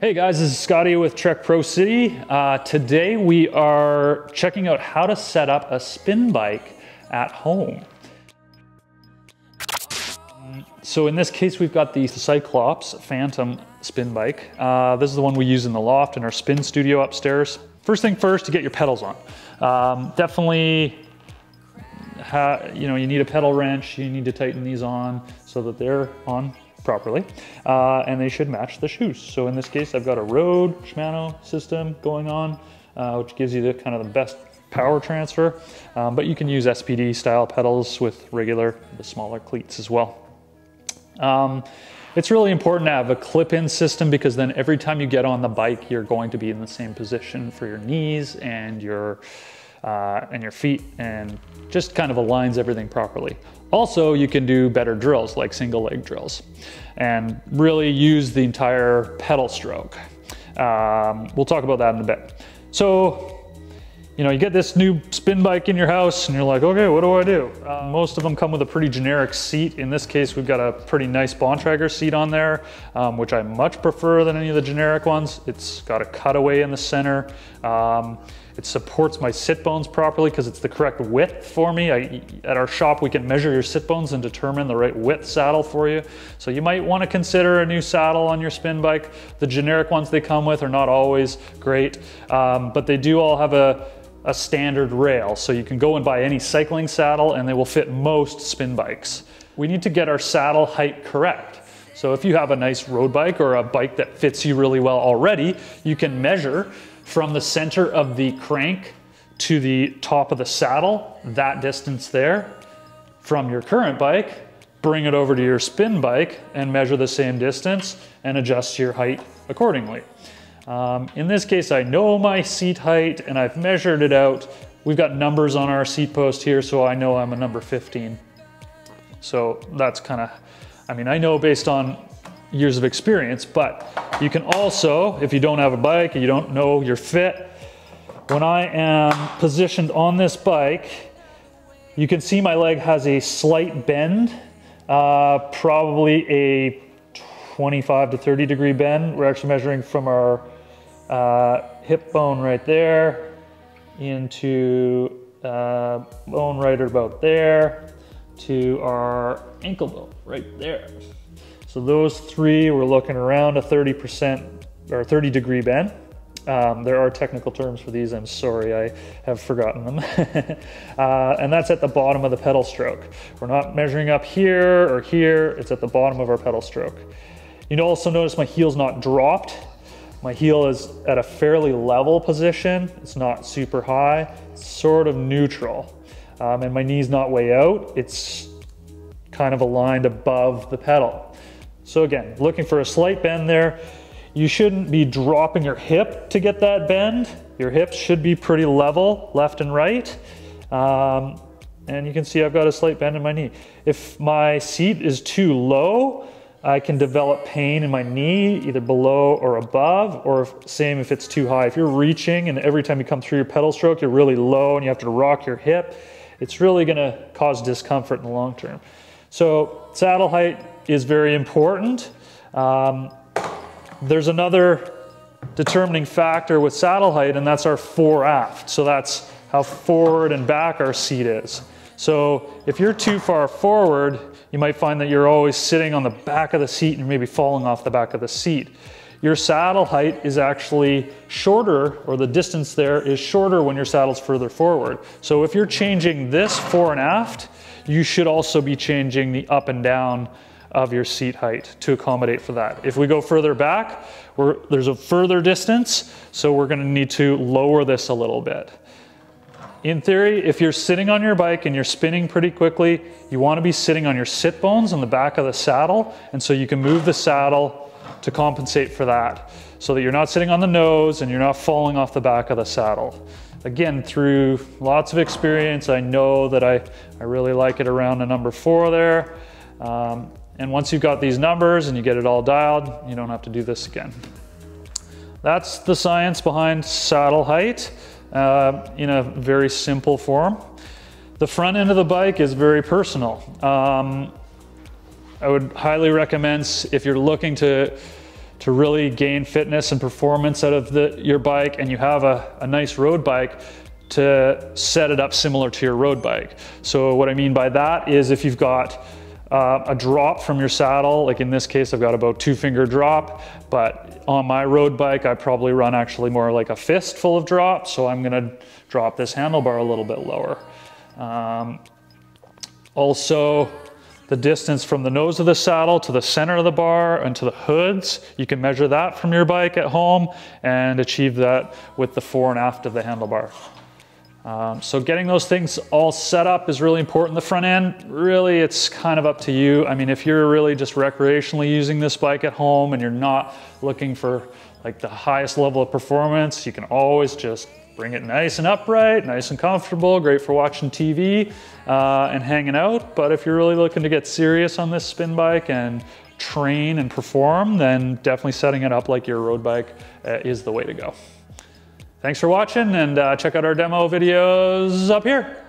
Hey guys, this is Scotty with Trek Pro City. Uh, today we are checking out how to set up a spin bike at home. So in this case, we've got the CycleOps Phantom spin bike. Uh, this is the one we use in the loft in our spin studio upstairs. First thing first, to get your pedals on. Um, definitely, you know, you need a pedal wrench. You need to tighten these on so that they're on properly, uh, and they should match the shoes. So in this case, I've got a road Shimano system going on, uh, which gives you the kind of the best power transfer, um, but you can use SPD style pedals with regular, the smaller cleats as well. Um, it's really important to have a clip-in system because then every time you get on the bike, you're going to be in the same position for your knees and your uh, and your feet and just kind of aligns everything properly. Also, you can do better drills like single leg drills and really use the entire pedal stroke. Um, we'll talk about that in a bit. So, you know, you get this new spin bike in your house and you're like, okay, what do I do? Uh, most of them come with a pretty generic seat. In this case, we've got a pretty nice Bontrager seat on there, um, which I much prefer than any of the generic ones. It's got a cutaway in the center. Um, it supports my sit bones properly because it's the correct width for me. I, at our shop, we can measure your sit bones and determine the right width saddle for you. So you might want to consider a new saddle on your spin bike. The generic ones they come with are not always great, um, but they do all have a, a standard rail. So you can go and buy any cycling saddle and they will fit most spin bikes. We need to get our saddle height correct. So if you have a nice road bike or a bike that fits you really well already, you can measure from the center of the crank to the top of the saddle, that distance there, from your current bike, bring it over to your spin bike and measure the same distance and adjust your height accordingly. Um, in this case, I know my seat height and I've measured it out. We've got numbers on our seat post here, so I know I'm a number 15. So that's kind of, I mean, I know based on years of experience, but you can also, if you don't have a bike and you don't know your fit, when I am positioned on this bike, you can see my leg has a slight bend, uh, probably a 25 to 30 degree bend. We're actually measuring from our uh, hip bone right there into uh, bone right about there to our ankle bone right there. So those three, we're looking around a 30% or 30 degree bend. Um, there are technical terms for these. I'm sorry, I have forgotten them. uh, and that's at the bottom of the pedal stroke. We're not measuring up here or here. It's at the bottom of our pedal stroke. You also notice my heel's not dropped. My heel is at a fairly level position. It's not super high, it's sort of neutral. Um, and my knee's not way out. It's kind of aligned above the pedal. So again, looking for a slight bend there. You shouldn't be dropping your hip to get that bend. Your hips should be pretty level, left and right. Um, and you can see I've got a slight bend in my knee. If my seat is too low, I can develop pain in my knee, either below or above, or if, same if it's too high. If you're reaching and every time you come through your pedal stroke, you're really low and you have to rock your hip, it's really gonna cause discomfort in the long term. So saddle height, is very important. Um, there's another determining factor with saddle height, and that's our fore aft. So that's how forward and back our seat is. So if you're too far forward, you might find that you're always sitting on the back of the seat and maybe falling off the back of the seat. Your saddle height is actually shorter, or the distance there is shorter when your saddle's further forward. So if you're changing this fore and aft, you should also be changing the up and down of your seat height to accommodate for that. If we go further back, there's a further distance, so we're gonna need to lower this a little bit. In theory, if you're sitting on your bike and you're spinning pretty quickly, you wanna be sitting on your sit bones on the back of the saddle, and so you can move the saddle to compensate for that, so that you're not sitting on the nose and you're not falling off the back of the saddle. Again, through lots of experience, I know that I, I really like it around the number four there. Um, and once you've got these numbers and you get it all dialed, you don't have to do this again. That's the science behind saddle height uh, in a very simple form. The front end of the bike is very personal. Um, I would highly recommend if you're looking to to really gain fitness and performance out of the, your bike and you have a, a nice road bike, to set it up similar to your road bike. So what I mean by that is if you've got uh, a drop from your saddle, like in this case, I've got about two finger drop, but on my road bike, I probably run actually more like a fist full of drop. So I'm gonna drop this handlebar a little bit lower. Um, also, the distance from the nose of the saddle to the center of the bar and to the hoods. You can measure that from your bike at home and achieve that with the fore and aft of the handlebar. Um, so getting those things all set up is really important. The front end, really, it's kind of up to you. I mean, if you're really just recreationally using this bike at home and you're not looking for like the highest level of performance, you can always just bring it nice and upright, nice and comfortable, great for watching TV uh, and hanging out. But if you're really looking to get serious on this spin bike and train and perform, then definitely setting it up like your road bike uh, is the way to go. Thanks for watching and uh, check out our demo videos up here.